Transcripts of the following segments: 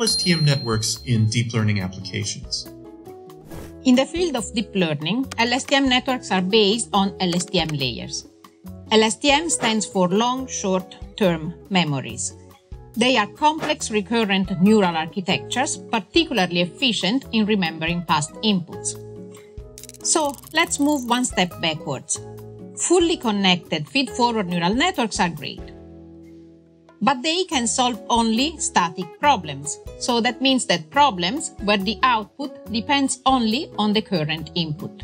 LSTM networks in deep learning applications? In the field of deep learning, LSTM networks are based on LSTM layers. LSTM stands for long short term memories. They are complex recurrent neural architectures, particularly efficient in remembering past inputs. So let's move one step backwards. Fully connected feed-forward neural networks are great. But they can solve only static problems. So that means that problems where the output depends only on the current input.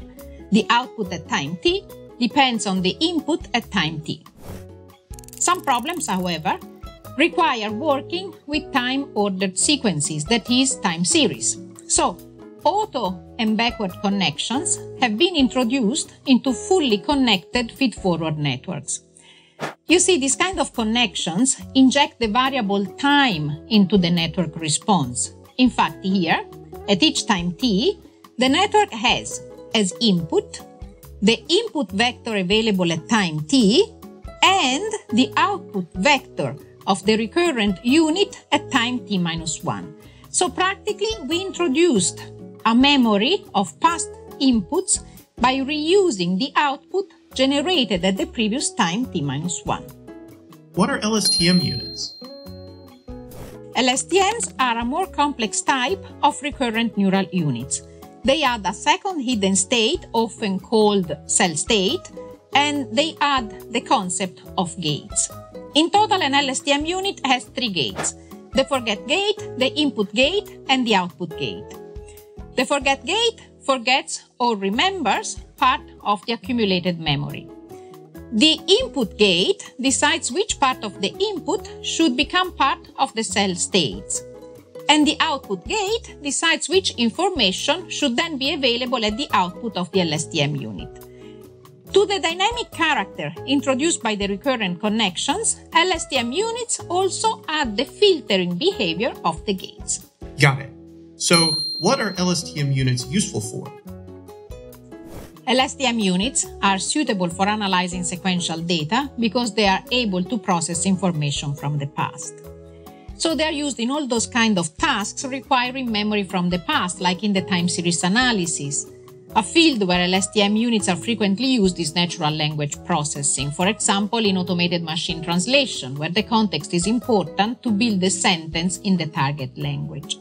The output at time t depends on the input at time t. Some problems, however, require working with time-ordered sequences, that is, time series. So, auto and backward connections have been introduced into fully connected feed-forward networks. You see, these kind of connections inject the variable time into the network response. In fact, here, at each time t, the network has as input the input vector available at time t and the output vector of the recurrent unit at time t minus 1. So practically we introduced a memory of past inputs by reusing the output generated at the previous time t minus 1. What are LSTM units? LSTMs are a more complex type of recurrent neural units. They add a second hidden state, often called cell state, and they add the concept of gates. In total, an LSTM unit has three gates the forget gate, the input gate, and the output gate. The forget gate forgets or remembers part of the accumulated memory. The input gate decides which part of the input should become part of the cell states. And the output gate decides which information should then be available at the output of the LSTM unit. To the dynamic character introduced by the recurrent connections, LSTM units also add the filtering behavior of the gates. Got it. So, what are LSTM units useful for? LSTM units are suitable for analyzing sequential data because they are able to process information from the past. So they are used in all those kind of tasks requiring memory from the past, like in the time series analysis, a field where LSTM units are frequently used is natural language processing, for example, in automated machine translation, where the context is important to build the sentence in the target language.